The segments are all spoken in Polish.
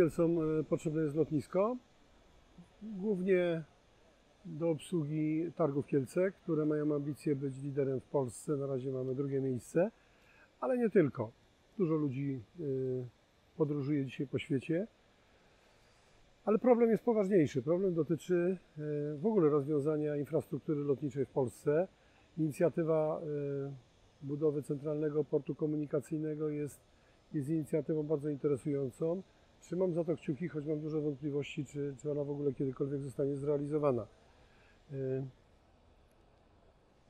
Kielcom e, potrzebne jest lotnisko, głównie do obsługi targów Kielce, które mają ambicje być liderem w Polsce. Na razie mamy drugie miejsce, ale nie tylko. Dużo ludzi e, podróżuje dzisiaj po świecie. Ale problem jest poważniejszy. Problem dotyczy e, w ogóle rozwiązania infrastruktury lotniczej w Polsce. Inicjatywa budowy centralnego portu komunikacyjnego jest, jest inicjatywą bardzo interesującą. Trzymam za to kciuki, choć mam duże wątpliwości, czy, czy ona w ogóle kiedykolwiek zostanie zrealizowana. E,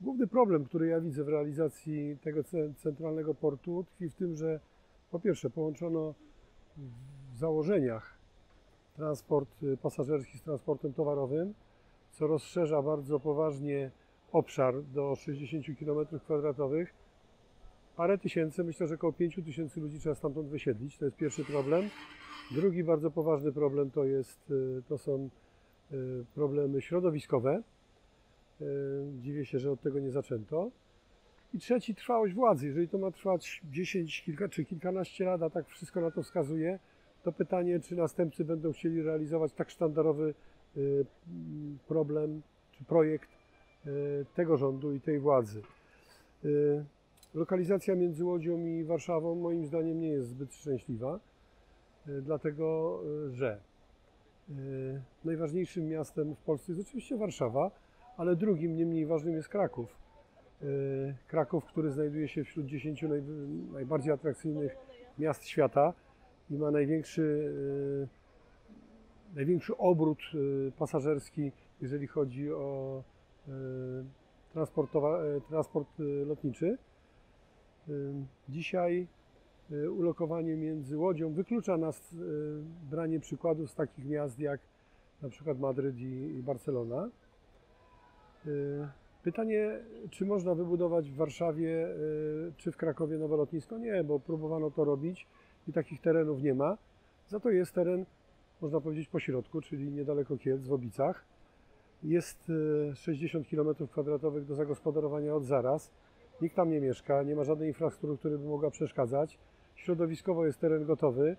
Główny problem, który ja widzę w realizacji tego ce- centralnego portu, tkwi w tym, że po pierwsze połączono w założeniach transport y, pasażerski z transportem towarowym, co rozszerza bardzo poważnie obszar do 60 km2. Parę tysięcy, myślę, że około 5 tysięcy ludzi trzeba stamtąd wysiedlić. To jest pierwszy problem. Drugi bardzo poważny problem to, jest, y, to są y, problemy środowiskowe. Y, Dziwię się, że od tego nie zaczęto. I trzeci, trwałość władzy. Jeżeli to ma trwać 10, kilka czy kilkanaście lat, a tak wszystko na to wskazuje, to pytanie, czy następcy będą chcieli realizować tak sztandarowy problem czy projekt tego rządu i tej władzy. Lokalizacja między Łodzią i Warszawą moim zdaniem nie jest zbyt szczęśliwa, dlatego y, że y, najważniejszym miastem w Polsce jest oczywiście Warszawa, ale drugim, nie mniej ważnym jest Kraków. Kraków, który znajduje się wśród 10 naj, najbardziej atrakcyjnych miast świata i ma największy, największy obrót pasażerski, jeżeli chodzi o transport lotniczy. Dzisiaj ulokowanie między Łodzią wyklucza nas y, branie przykładów z takich miast jak na przykład Madryt i, Barcelona. Y, Pytanie, czy można wybudować w Warszawie y, czy w Krakowie nowe lotnisko? Nie, bo próbowano to robić i takich terenów nie ma. Za to jest teren, można powiedzieć, po środku, czyli niedaleko Kielc, w Obicach. Jest y, 60 km2 do zagospodarowania od zaraz. Nikt tam nie mieszka, nie ma żadnej infrastruktury, by mogła przeszkadzać. Środowiskowo jest teren gotowy.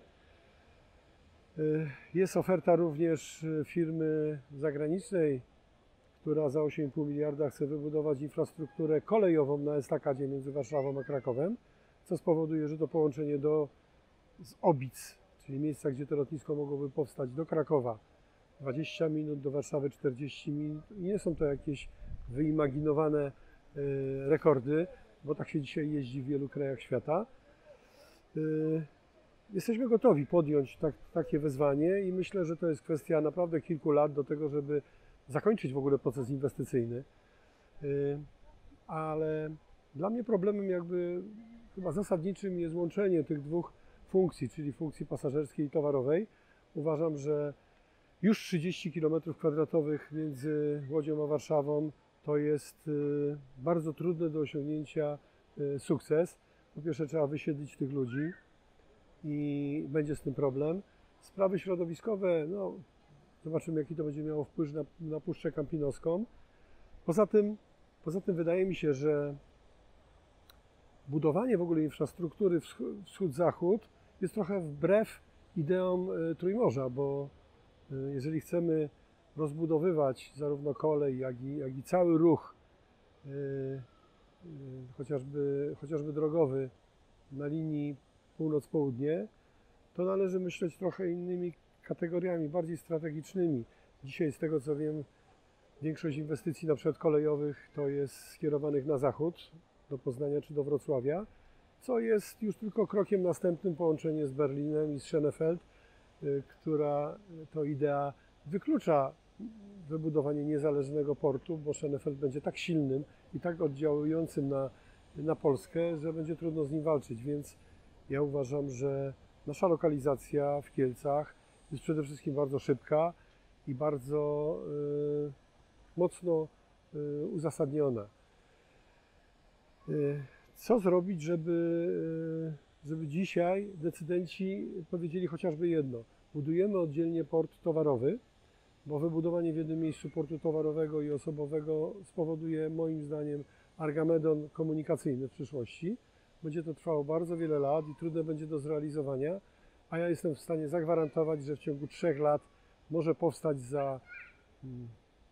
Y, Jest oferta również y, firmy zagranicznej, która za 8,5 miliarda chce wybudować infrastrukturę kolejową na estakadzie między Warszawą a Krakowem, co spowoduje, że to połączenie do z Obic, czyli miejsca, gdzie to lotnisko mogłoby powstać, do Krakowa 20 minut, do Warszawy 40 minut. I nie są to jakieś wyimaginowane e, rekordy, bo tak się dzisiaj jeździ w wielu krajach świata. E, Jesteśmy gotowi podjąć tak, takie wyzwanie i myślę, że to jest kwestia naprawdę kilku lat do tego, żeby zakończyć w ogóle proces inwestycyjny. Y, Ale dla mnie problemem jakby chyba zasadniczym jest łączenie tych dwóch funkcji, czyli funkcji pasażerskiej i towarowej. Uważam, że już 30 km2 między Łodzią a Warszawą to jest y, bardzo trudny do osiągnięcia y, sukces. Po pierwsze trzeba wysiedlić tych ludzi i będzie z tym problem. Sprawy środowiskowe, no Zobaczymy, jaki to będzie miało wpływ na, na Puszczę Kampinoską. Poza tym, poza tym wydaje mi się, że budowanie w ogóle infrastruktury wsch- wschód-zachód jest trochę wbrew ideom e, Trójmorza, bo e, jeżeli chcemy rozbudowywać zarówno kolej, jak i, jak i cały ruch, e, chociażby, chociażby drogowy na linii północ-południe, to należy myśleć trochę innymi kategoriami bardziej strategicznymi. Dzisiaj, z tego co wiem, większość inwestycji na przykład kolejowych to jest skierowanych na zachód, do Poznania czy do Wrocławia, co jest już tylko krokiem następnym połączenie z Berlinem i z Schönefeld, y, która to idea wyklucza wybudowanie niezależnego portu, bo Schönefeld będzie tak silnym i tak oddziałującym na, na Polskę, że będzie trudno z nim walczyć, więc ja uważam, że nasza lokalizacja w Kielcach jest przede wszystkim bardzo szybka i bardzo y, mocno y, uzasadniona. Y, co zrobić, żeby, y, żeby dzisiaj decydenci powiedzieli chociażby jedno? Budujemy oddzielnie port towarowy, bo wybudowanie w jednym miejscu portu towarowego i osobowego spowoduje moim zdaniem argamedon komunikacyjny w przyszłości. Będzie to trwało bardzo wiele lat i trudne będzie do zrealizowania, a ja jestem w stanie zagwarantować, że w ciągu trzech lat może powstać za, mm,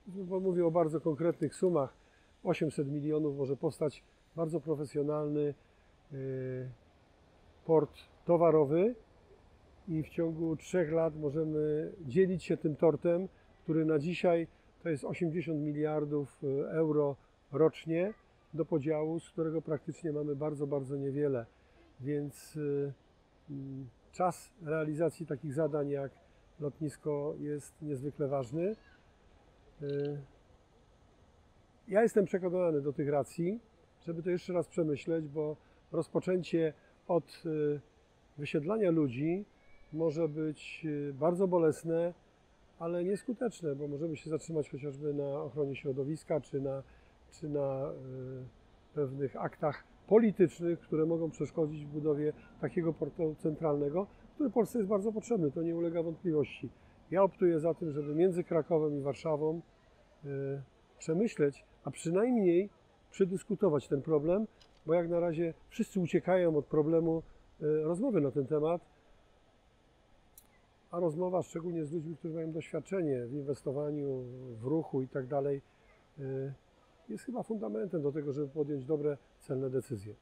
bo mówię o bardzo konkretnych sumach, 800 milionów może powstać bardzo profesjonalny y, port towarowy i w ciągu trzech lat możemy dzielić się tym tortem, który na dzisiaj to jest 80 miliardów y, euro rocznie do podziału, z którego praktycznie mamy bardzo, bardzo niewiele. Więc y, mm, czas realizacji takich zadań jak lotnisko jest niezwykle ważny. Y, Ja jestem przekonany do tych racji, żeby to jeszcze raz przemyśleć, bo rozpoczęcie od wysiedlania ludzi może być bardzo bolesne, ale nieskuteczne, bo możemy się zatrzymać chociażby na ochronie środowiska czy na, czy na y, pewnych aktach politycznych, które mogą przeszkodzić w budowie takiego portu centralnego, który Polsce jest bardzo potrzebny, to nie ulega wątpliwości. Ja optuję za tym, żeby między Krakowem i Warszawą y, przemyśleć, a przynajmniej przedyskutować ten problem, bo jak na razie wszyscy uciekają od problemu y, rozmowy na ten temat, a rozmowa szczególnie z ludźmi, którzy mają doświadczenie w inwestowaniu, w ruchu i tak dalej, y, jest chyba fundamentem do tego, żeby podjąć dobre, celne decyzje.